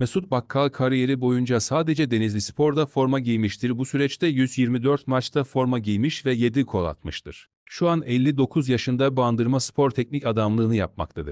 Mesut Bakkal kariyeri boyunca sadece Denizli Spor'da forma giymiştir. Bu süreçte 124 maçta forma giymiş ve 7 gol atmıştır. Şu an 59 yaşında Bandırma Spor teknik adamlığını yapmaktadır.